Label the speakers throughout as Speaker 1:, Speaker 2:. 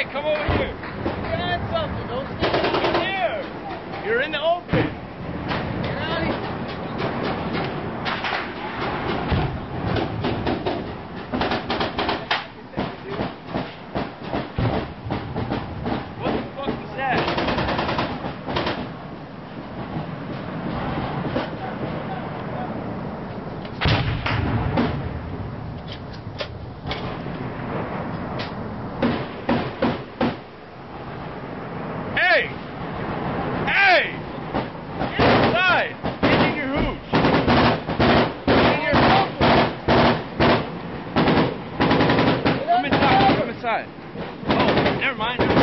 Speaker 1: Hey, come over here. side. Oh, never mind.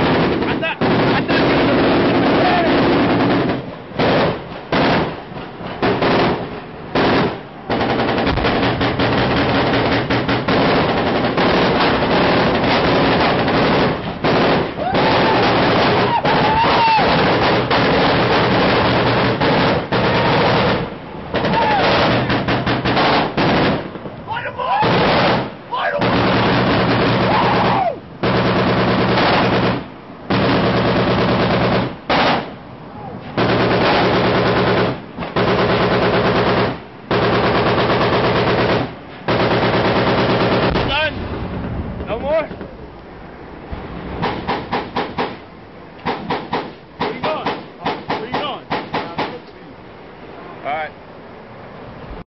Speaker 1: All right.